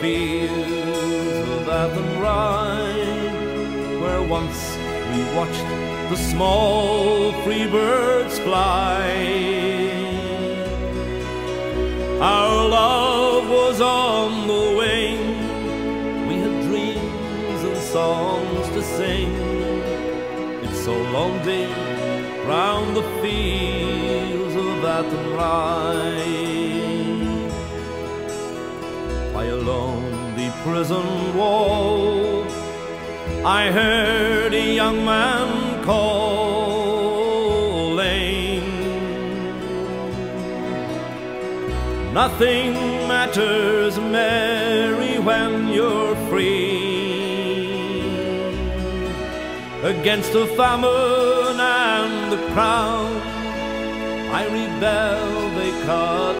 fields of Athenry, where once we watched the small free birds fly. Our love was on the wing, we had dreams and songs to sing. It's so lonely round the fields of Athenry. A lonely prison wall, I heard a young man calling. Nothing matters, Mary, when you're free. Against the famine and the crown, I rebel, they cut